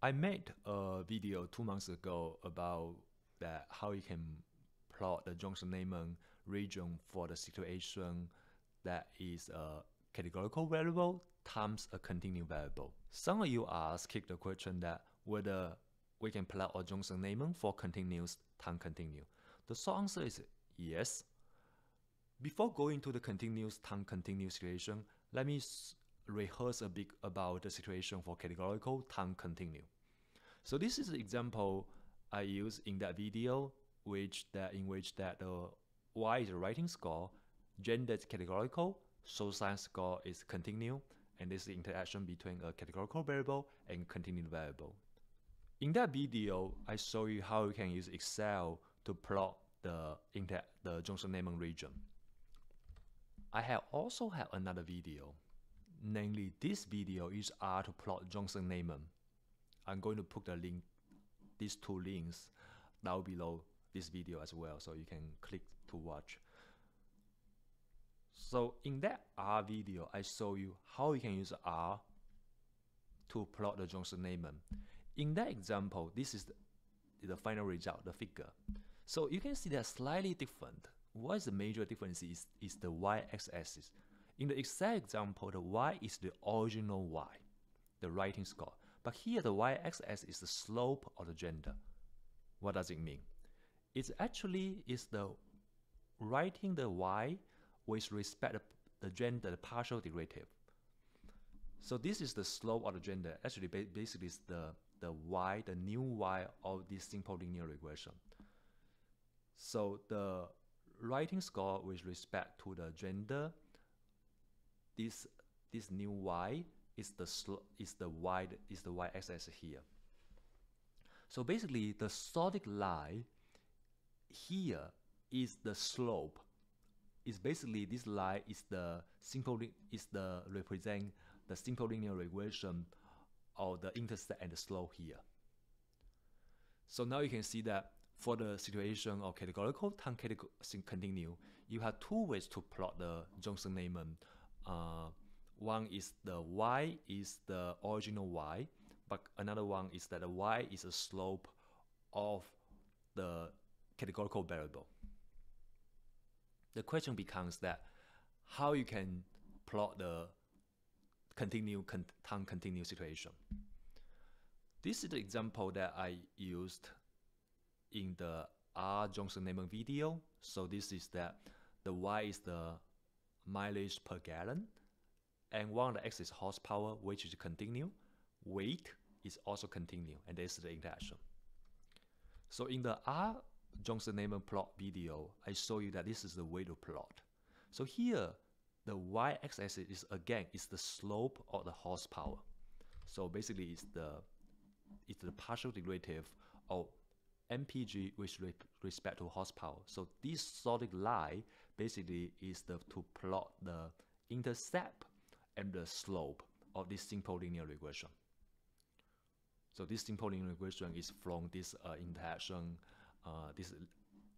I made a video two months ago about that how you can plot the Johnson-Neyman region for the situation that is a categorical variable times a continuous variable. Some of you asked the question that whether we can plot a Johnson-Neyman for continuous time continuous. The short answer is yes. Before going to the continuous time continuous situation, let me rehearse a bit about the situation for categorical time continue. So this is the example I use in that video, which that in which that the y is the writing score, gender is categorical, social science score is continue, and this is the interaction between a categorical variable and continuous variable. In that video, I show you how you can use Excel to plot the the Johnson-Neyman region. I have also have another video namely this video is R to plot Johnson-Neyman. I'm going to put the link, these two links down below this video as well, so you can click to watch. So in that R video, I show you how you can use R to plot the Johnson-Neyman. In that example, this is the, the final result, the figure. So you can see they're slightly different. What is the major difference is, is the y-axis. In the exact example, the y is the original y, the writing score. But here the y-axis is the slope of the gender. What does it mean? It actually is the writing the y with respect to the gender, the partial derivative. So this is the slope of the gender. Actually, basically, is the the y, the new y of this simple linear regression. So the writing score with respect to the gender this this new y is the is the y is the y-axis here. So basically, the solid line here is the slope. Is basically this line is the simple is the represent the simple linear regression of the intercept and the slope here. So now you can see that for the situation of categorical time continue, you have two ways to plot the Johnson-Neyman uh, one is the y is the original y, but another one is that the y is a slope of the categorical variable. The question becomes that how you can plot the continue con time continue situation. This is the example that I used in the R Johnson-Neyman video. So this is that the y is the mileage per gallon, and one of the x is horsepower, which is continue. Weight is also continue, and this is the interaction. So in the R Johnson-Neyman plot video, I show you that this is the way to plot. So here, the y-axis is again is the slope of the horsepower. So basically, it's the it's the partial derivative of MPG with respect to horsepower. So this solid line basically is the to plot the intercept and the slope of this simple linear regression. So this simple linear regression is from this uh, interaction, uh, this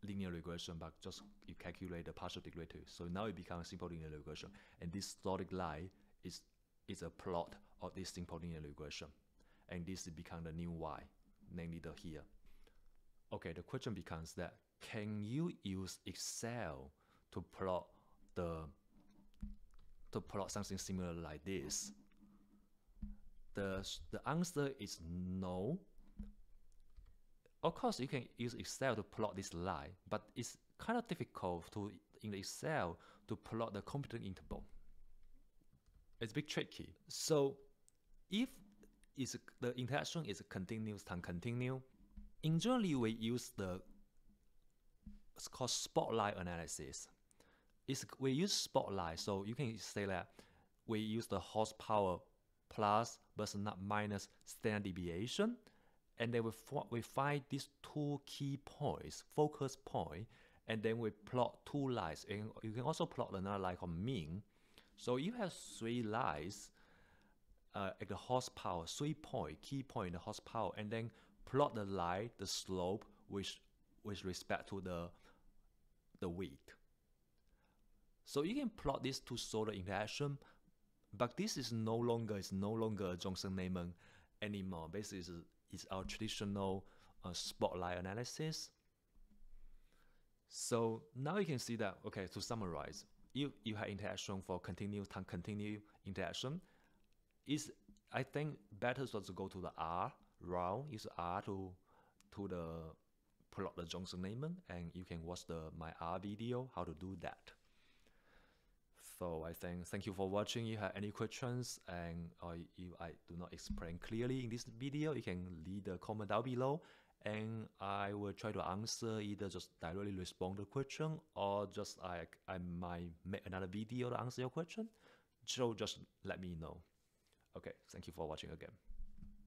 linear regression, but just you calculate the partial derivative. So now it becomes simple linear regression, and this dotted line is is a plot of this simple linear regression, and this become the new y, namely the here. Okay, the question becomes that can you use Excel to plot the to plot something similar like this? The, the answer is no. Of course, you can use Excel to plot this line, but it's kind of difficult to in Excel to plot the confidence interval. It's a bit tricky. So if is the interaction is continuous time continue, in generally we use the it's called spotlight analysis. It's, we use spotlight, so you can say that we use the horsepower plus versus not minus standard deviation, and then we, we find these two key points, focus point, and then we plot two lines. And you can also plot another line called mean. So you have three lines uh, at the horsepower, three point, key point in the horsepower, and then plot the line, the slope, which with respect to the the weight. So you can plot these two of interaction, but this is no longer is no longer Johnson-Neyman anymore. Basically, is, is our traditional uh, spotlight analysis. So now you can see that, okay, to summarize, you, you have interaction for continuous time continue interaction. Is I think better to go to the R round, use R to to the plot the Johnson Neyman and you can watch the my R video how to do that. So I think thank you for watching. If you have any questions and or if I do not explain clearly in this video, you can leave a comment down below and I will try to answer either just directly respond to the question or just like I might make another video to answer your question. So just let me know. Okay, thank you for watching again.